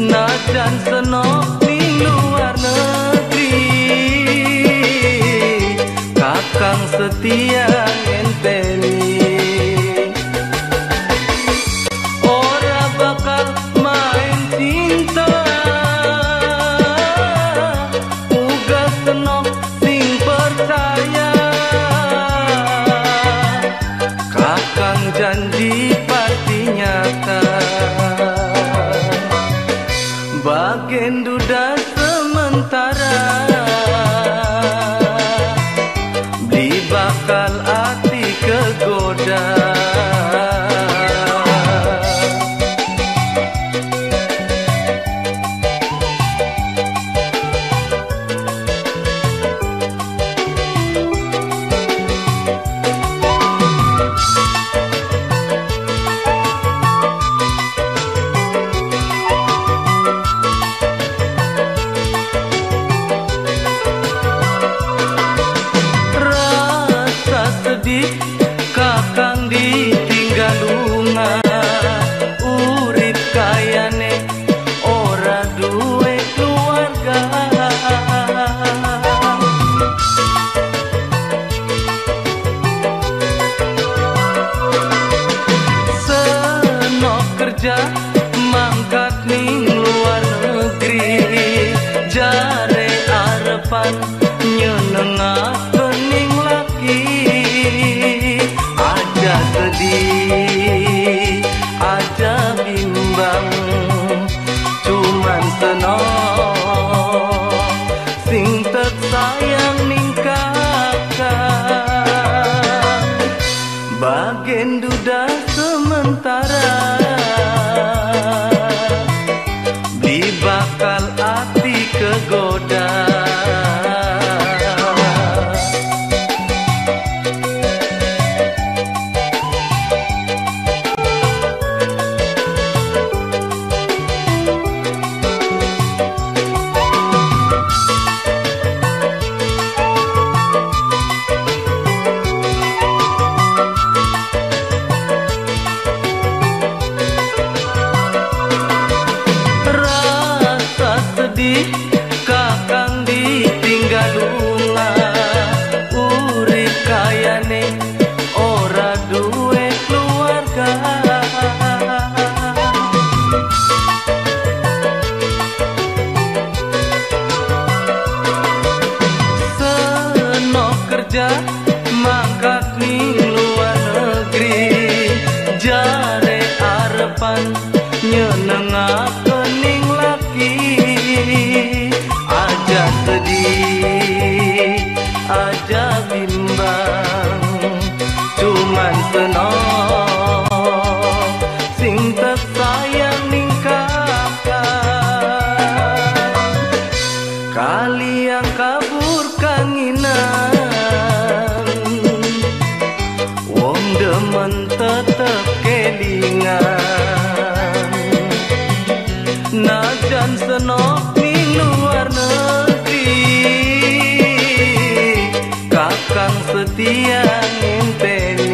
Najan senok ning luar negeri. Kakang setia ngenteni bakal hati kegoda Sedih kakang ditinggal lunga. Urip kayane ora duwe keluarga. Senok kerja mangkat ning luar negeri. Jare arepan nyenengah Bagian duda sementara Sedih kakang ditinggal lunga Urip kayane ora duwe keluarga. Senok kerja mangkat ning luar negeri. Jare arepan nyenengah sedih, aja bimbang Cuman senok sing tersayang ning kakak Kali yang kabur kanginan Wong demen tetep kelingan. Najan senok seperti angin